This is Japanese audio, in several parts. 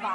dwa.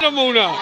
这么猛呢